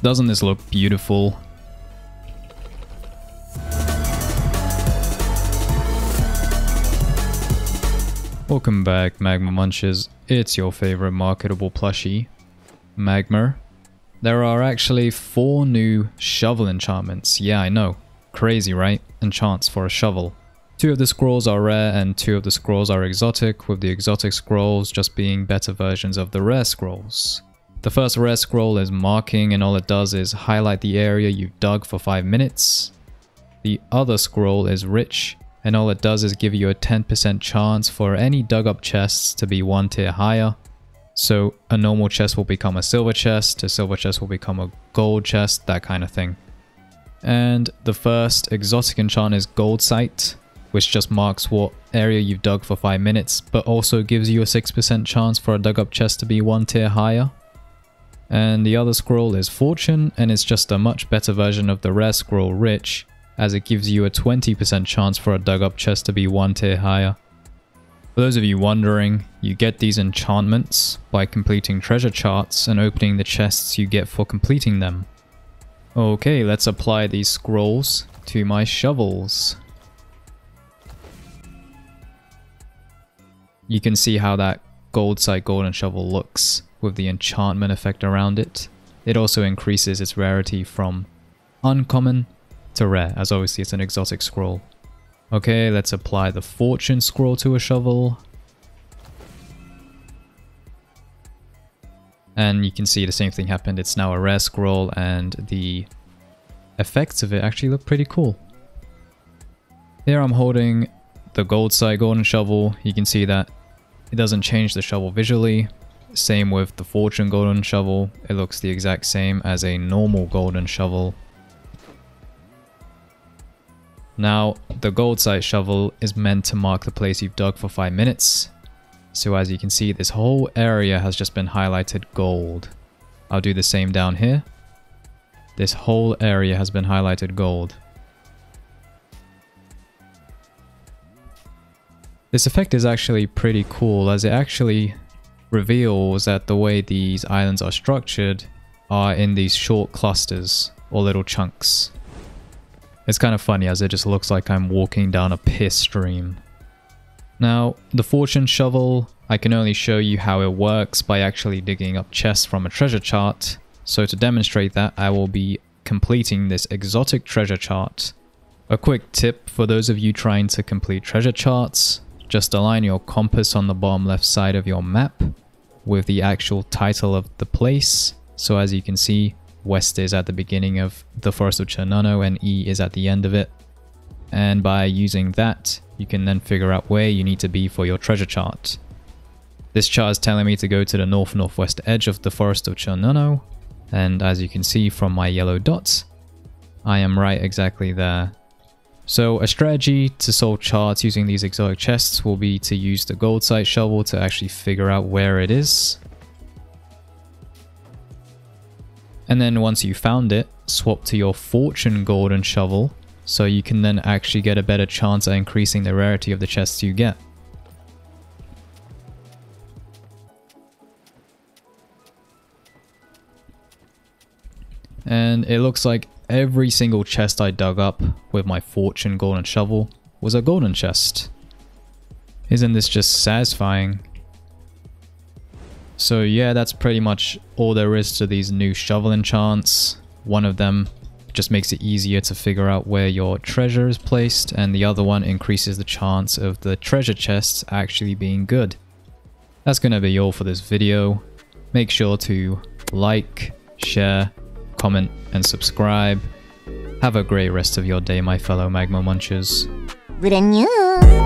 Doesn't this look beautiful? Welcome back, Magma Munchers. It's your favorite marketable plushie, Magma. There are actually four new shovel enchantments. Yeah, I know. Crazy, right? Enchants for a shovel. Two of the scrolls are rare and two of the scrolls are exotic, with the exotic scrolls just being better versions of the rare scrolls. The first rare scroll is marking and all it does is highlight the area you've dug for 5 minutes. The other scroll is rich and all it does is give you a 10% chance for any dug up chests to be one tier higher. So a normal chest will become a silver chest, a silver chest will become a gold chest, that kind of thing. And the first exotic enchant is Gold Sight, which just marks what area you've dug for 5 minutes, but also gives you a 6% chance for a dug up chest to be one tier higher. And the other scroll is Fortune, and it's just a much better version of the rare scroll Rich, as it gives you a 20% chance for a dug up chest to be one tier higher. For those of you wondering, you get these enchantments by completing treasure charts and opening the chests you get for completing them. Okay, let's apply these scrolls to my shovels. You can see how that gold sight golden shovel looks with the enchantment effect around it. It also increases its rarity from uncommon to rare, as obviously it's an exotic scroll. Okay, let's apply the fortune scroll to a shovel. And you can see the same thing happened. It's now a rare scroll and the effects of it actually look pretty cool. Here I'm holding the gold sight golden shovel. You can see that it doesn't change the shovel visually. Same with the fortune golden shovel. It looks the exact same as a normal golden shovel. Now, the gold sight shovel is meant to mark the place you've dug for 5 minutes. So as you can see, this whole area has just been highlighted gold. I'll do the same down here. This whole area has been highlighted gold. This effect is actually pretty cool as it actually reveals that the way these islands are structured are in these short clusters or little chunks. It's kind of funny as it just looks like I'm walking down a piss stream. Now, the fortune shovel, I can only show you how it works by actually digging up chests from a treasure chart. So to demonstrate that, I will be completing this exotic treasure chart. A quick tip for those of you trying to complete treasure charts, just align your compass on the bottom left side of your map with the actual title of the place. So as you can see, west is at the beginning of the Forest of Cernunno and E is at the end of it. And by using that, you can then figure out where you need to be for your treasure chart. This chart is telling me to go to the north-northwest edge of the Forest of Cernunno, and as you can see from my yellow dots, I am right exactly there. So a strategy to solve charts using these exotic chests will be to use the gold sight shovel to actually figure out where it is. And then once you found it, swap to your fortune golden shovel so you can then actually get a better chance at increasing the rarity of the chests you get. And it looks like every single chest I dug up with my fortune golden shovel was a golden chest. Isn't this just satisfying? So yeah, that's pretty much all there is to these new shovel enchants. One of them just makes it easier to figure out where your treasure is placed, and the other one increases the chance of the treasure chests actually being good. That's gonna be all for this video. Make sure to like, share, comment, and subscribe. Have a great rest of your day, my fellow Magma Munchers. New.